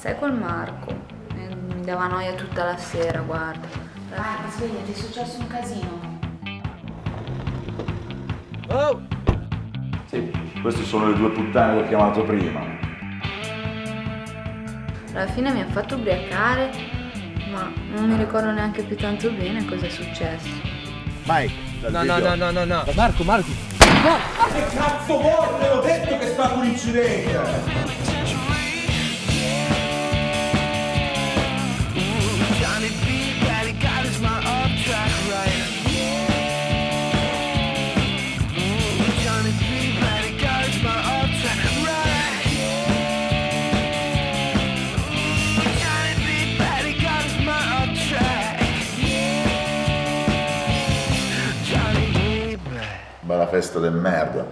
Sai quel Marco? Mi dava noia tutta la sera, guarda. Dai, svegliati, è successo un casino. Oh! Sì, queste sono le due puttane che ho chiamato prima. Alla fine mi ha fatto ubriacare, ma non mi ricordo neanche più tanto bene cosa è successo. Mike, No, no, no, no, no, no. Marco, Marco. Che cazzo vuoi? Te l'ho detto che è stato un incidente! Bella festa del merda.